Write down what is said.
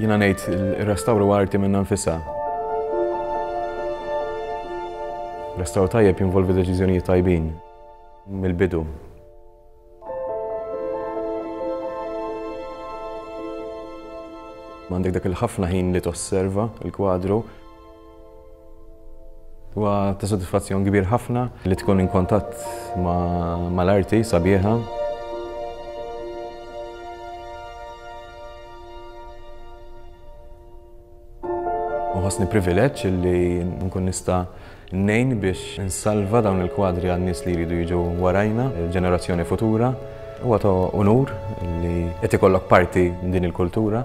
Jina nejt il-restawru għarti minna nfissa. Restawru tajjeb jinvolvi deċizjonijiet tajbin mill-bidu. Għandek dak il-ħafna ħin li tosserva il-kwadru Huwa ta' sodisfazzjon kbir ħafna li tkun in kontatt mal-arti sabiħa. Ħossni privileġġ li nkun nista' nejn biex nsalva dawn il-kwadri għal nies li jridu jiġu warajna, il-ġenerazzjoni futura. Huwa ta' unur li qed ikollok parti din il-kultura.